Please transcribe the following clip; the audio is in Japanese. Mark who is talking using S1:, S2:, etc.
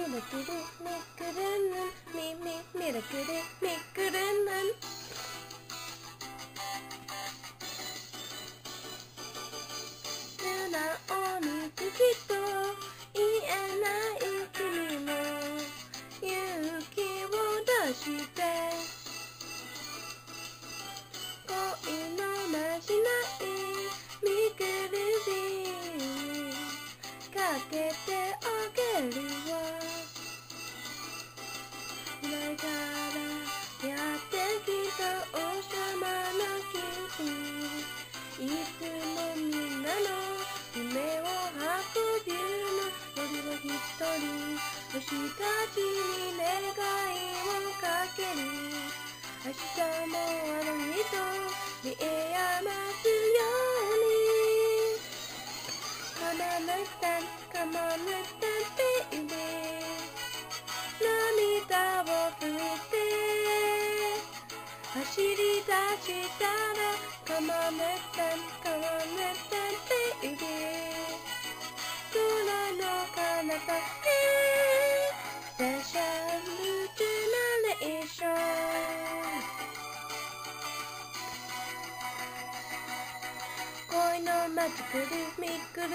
S1: ミラクルミクルンヌンミミミラクルミクルンヌン素直に好きと言えない君も勇気を出して恋のましないミクルビーかけてあげるわだからやってきたおしゃまな君いつもみんなの夢を運びの俺は一人星たちに願いをかける。明日もあの日と出会えますように。Come on, let's dance, come on, let's dance, 走り出したら Come on, let's dance, come on, let's dance, baby 空の彼方へスペシャルジェネレーション。恋のマジックルミックル